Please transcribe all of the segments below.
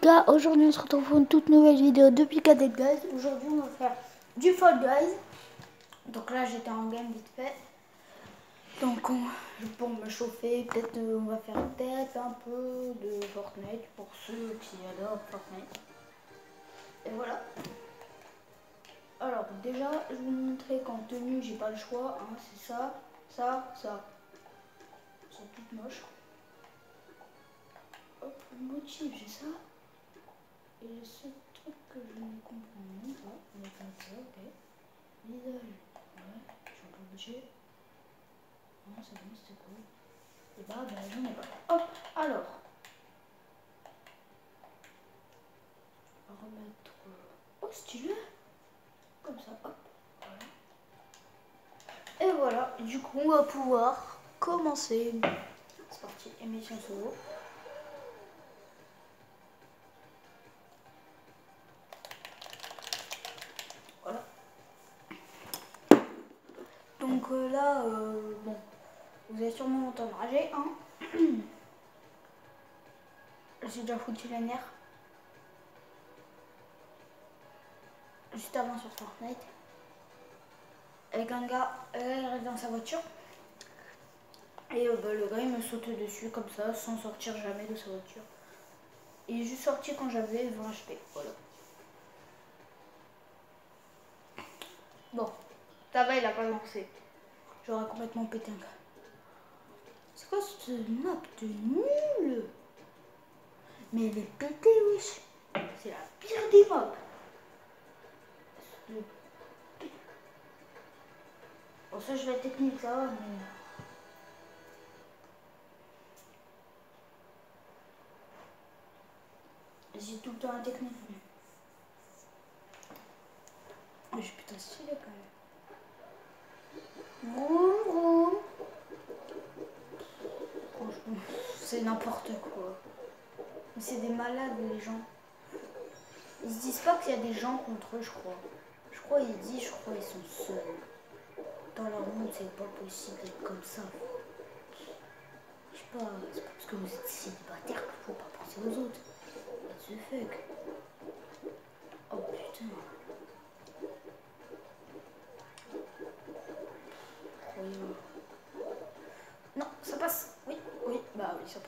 gars, aujourd'hui on se retrouve pour une toute nouvelle vidéo depuis Cadet Guys. Aujourd'hui on va faire du Fall Guys. Donc là j'étais en game vite fait. Donc on, pour me chauffer, peut-être euh, on va faire peut-être un peu de Fortnite pour ceux qui adorent Fortnite. Et voilà. Alors déjà je vais vous montrer qu'en tenue j'ai pas le choix. Hein, C'est ça, ça, ça. Ils sont toutes moches. Motif, j'ai ça. Et j'ai ce truc que je ne comprends même pas. Va faire ça, ok. Visage, ouais, je suis un peu obligé. Non, c'est bon, c'était cool. Et bah, bah, j'en ai pas. Hop, alors. On va remettre. euh, Oh, stylé! Comme ça, hop. Et voilà, du coup, on va pouvoir commencer. C'est parti, émission solo. Euh, là, euh, bon, vous allez sûrement entendre rager, hein. J'ai déjà foutu la nerf. Juste avant sur Fortnite. Avec un gars, gars, il reste dans sa voiture. Et euh, bah, le gars il me saute dessus comme ça, sans sortir jamais de sa voiture. Il est juste sorti quand j'avais 20 HP. Voilà. Bon, ça va, il a pas lancé. J'aurais complètement pété un gars. C'est quoi cette map de nul? Mais elle est pétée, wesh. C'est la pire des. Le- Bon, ça, je vais technique, ça va, mais. J'ai tout le temps la technique. Mais j'ai putain stylé quand même. C'est n'importe quoi. Mais c'est des malades les gens. Ils se disent pas qu'il y a des gens contre eux, je crois. Je crois ils disent, je crois ils sont seuls. Dans leur monde, c'est pas possible d'être comme ça. Je sais pas, c'est pas parce que vous êtes célibataire qu'il faut pas penser aux autres. What the fuck Oh putain. Croyez-moi. Non, ça passe. Oui, oui,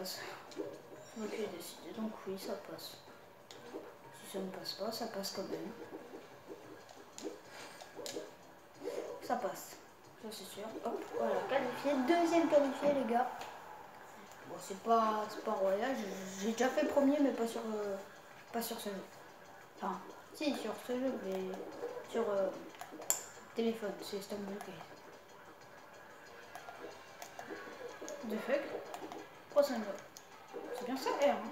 passe. Ok, décidé, donc oui, ça passe. Si ça ne passe pas, ça passe quand même. Ça passe. Ça c'est sûr. Hop, voilà, qualifié. Deuxième qualifié, les gars. Bon, c'est pas, pas royal. J'ai- J'ai déjà fait premier, mais pas sur, euh, pas sur ce jeu. Enfin, si, sur ce jeu, mais sur euh, téléphone. C'est Stumble Case. The fuck? Oh, c'est un gars. C'est bien ça, R. Hein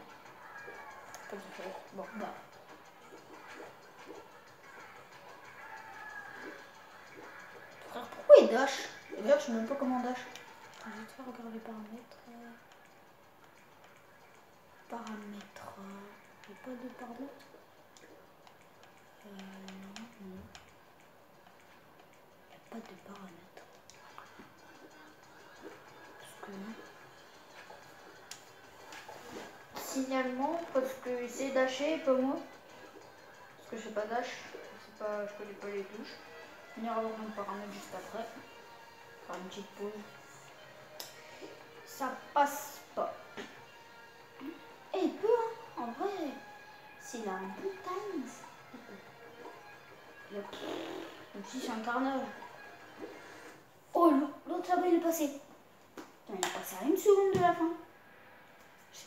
the fuck. Bon, bah. Frère, pourquoi il dash? D'ailleurs, je sais même pas comment dash. Je vais te faire regarder les paramètres. Paramètres. Il n'y a pas de paramètres Euh, non, non. Il n'y a pas de paramètres. Parce que c'est dasher, pas moi. Parce que je sais pas dash. Je connais pas les touches. On ira voir mon paramètre juste après. Faire une petite pause. Ça passe pas. Et il peut, hein, en vrai. S'il a un peu de Même si c'est un carnage. Oh, l'autre là-bas, il est passé. Il est passé à une seconde de la fin.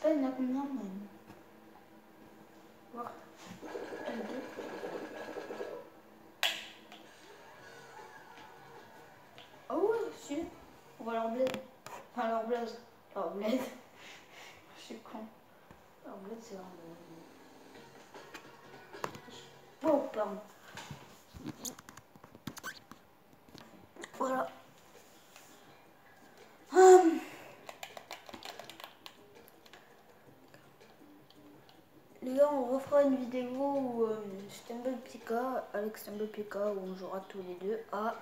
Pas, il y en a combien, mais... Voir. Ah ouais, si. On va leur bled. Enfin, leur blaze. Leur bled. Je suis con. Leur c'est leur Oh, pardon. Voilà. Une vidéo où euh, Stumble Pika, avec Stumble Pika, où on jouera tous les deux à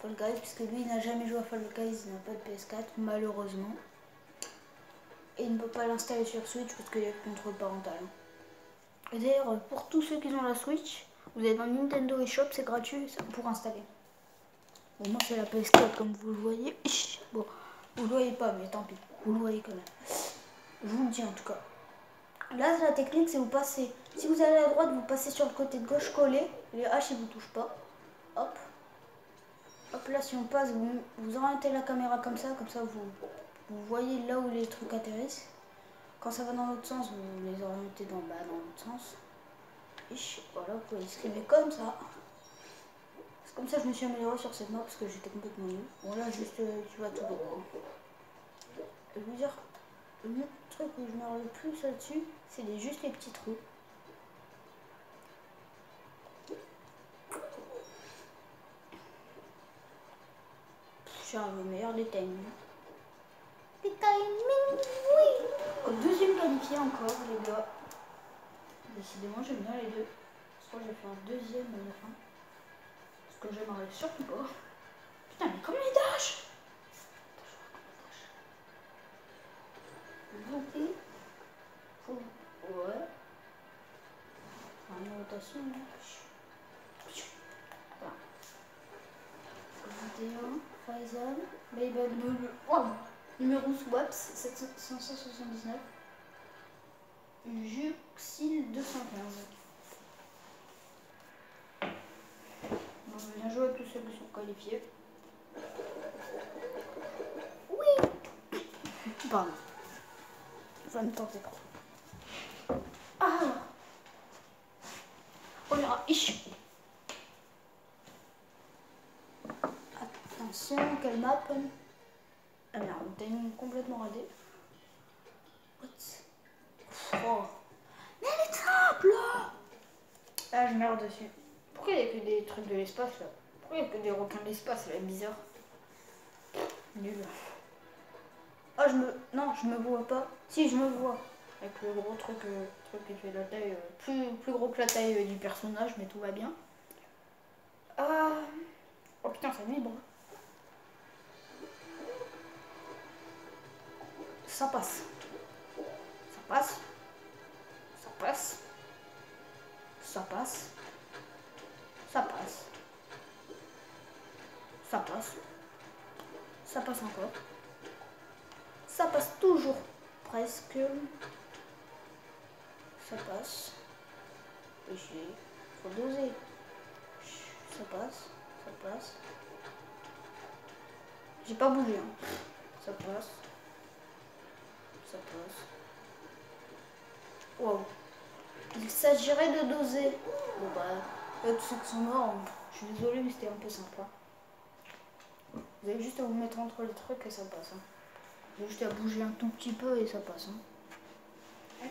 Fall Guys, puisque lui il n'a jamais joué à Fall Guys, il n'a pas de PS4, malheureusement. Et il ne peut pas l'installer sur Switch parce qu'il y a le contrôle parental. D'ailleurs, pour tous ceux qui ont la Switch, vous êtes dans Nintendo eShop, c'est gratuit pour installer. Bon, moi c'est la PS4 comme vous le voyez. Bon, vous le voyez pas, mais tant pis. Vous le voyez quand même. Je vous le dis en tout cas. Là, la technique, c'est vous passez. Si vous allez à droite, vous passez sur le côté de gauche collé. Les H, ils vous touchent pas. Hop. Hop, là, si on passe, vous, vous orientez la caméra comme ça. Comme ça, vous, vous voyez là où les trucs atterrissent. Quand ça va dans l'autre sens, vous les orientez dans, bas dans l'autre sens. Et voilà, vous pouvez escrimer comme ça. C'est comme ça que je me suis amélioré sur cette map parce que j'étais complètement nul. Bon là, juste, euh, tu vas tout droit. Je veux dire, le truc où je me le plus là-dessus, c'est juste les petits trous. Je suis arrivé au meilleur des timings. Des timings, oui Au deuxième qualifié encore, les gars. Décidément, j'aime bien les deux. Je crois que j'ai fait un deuxième à la fin. Ce que j'aimerais surtout pas. Putain, mais comme les dash rotation, voilà. 21, Faisal, Baybel Bleu, oh numéro Swaps 579, Juxil 215. Bon, bien joué à tous ceux qui sont qualifiés. Oui Pardon. Ça me tentait trop. Ah On verra. Map Ah merde, une complètement radé. What? Oh. Mais elle est simple Ah, je meurs dessus. Pourquoi il n'y a que des trucs de l'espace là? Pourquoi il n'y a que des requins de l'espace là Bizarre. Nul. Ah, je me. Non, je me vois pas. Si, je me vois. Avec le gros truc, euh, truc qui fait la taille. Euh, plus, plus gros que la taille euh, du personnage, mais tout va bien. Ah. Oh putain, ça vibre. Ça passe. Ça passe. Ça passe. Ça passe. Ça passe. Ça passe. Ça passe encore. Ça passe toujours presque. Ça passe. Ici. Faut doser. Ça passe. Ça passe. J'ai pas bougé. Hein. Ça passe. Wow. Il s'agirait de doser. Bon bah, tous ceux qui sont morts, je suis désolée mais c'était un peu sympa. Vous avez juste à vous mettre entre les trucs et ça passe. Hein. J'ai juste à bouger un tout petit peu et ça passe. Hein.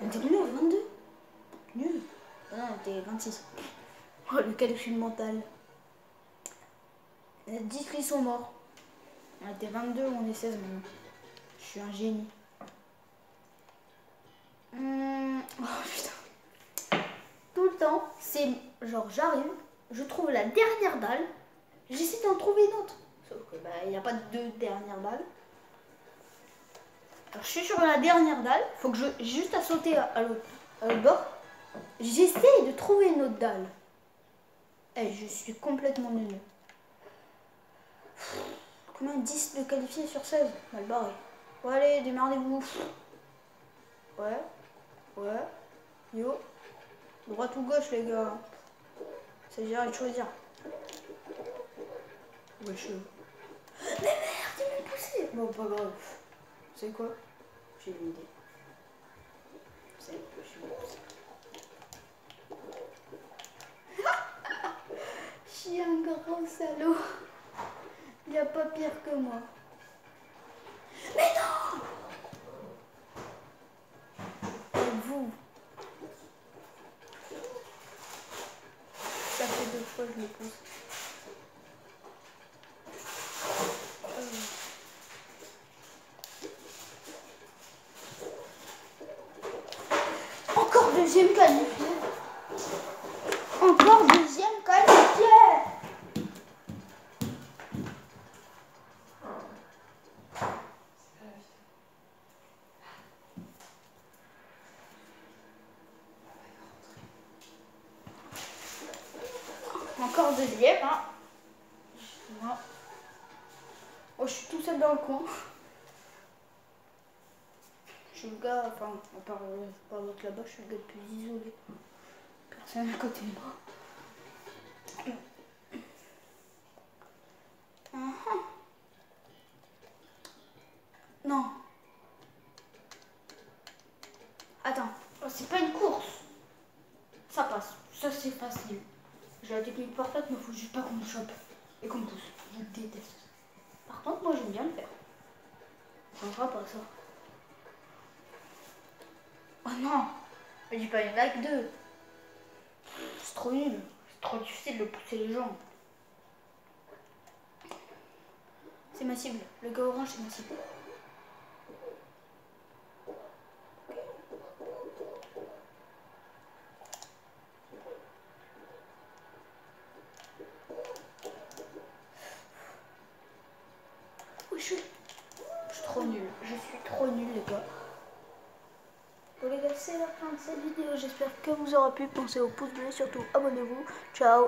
On était nul 22 Nul ah Non, on était 26. Oh, le calcul mental. Il y a 10 qui sont morts. On était 22 ou on est 16 maintenant. Je suis un génie. Hum, oh putain. Tout le temps, c'est genre j'arrive, je trouve la dernière dalle, j'essaie d'en trouver une autre. Sauf que bah il n'y a pas de deux dernières dalles. Alors je suis sur la dernière dalle, faut que je juste à sauter à, l'autre bord. J'essaie de trouver une autre dalle. Et eh, je suis complètement nulle. Combien 10 de qualifiés sur 16 Mal barré. Bon allez, démerdez-vous. Ouais. Ouais. Yo. Droite ou gauche les gars Ça s'agirait de choisir. Wesh. Mais merde, il m'a poussé Bon, pas grave. C'est quoi? J'ai une idée. C'est je suis. Je suis un grand salaud. Il n'y a pas pire que moi. Mais non Et vous Ça fait deux fois que je le pousse. deuxième qualifié. Encore deuxième qualifié. Encore deuxième. Hein. Moi. Oh, je suis tout seul dans le coin. Je suis le gars, enfin, à part, euh, par l'autre là-bas, je suis le gars le plus isolé. Personne à côté de moi. Uh-huh. Non. Attends, oh, c'est pas une course. Ça passe, ça c'est facile. J'ai la technique parfaite, mais faut juste pas qu'on me chope et qu'on me pousse. Je Par contre, moi j'aime bien le faire. Ça pas ça. Oh non Je dis pas, a que deux. C'est trop nul. C'est trop difficile de pousser les gens. C'est ma cible. Le gars orange, c'est ma cible. je suis... je suis trop nulle. Je suis trop nulle, les gars. Bon les gars, c'est la fin de cette vidéo. J'espère que vous aurez pu penser au pouce bleu. Surtout, abonnez-vous. Ciao.